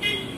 Beep.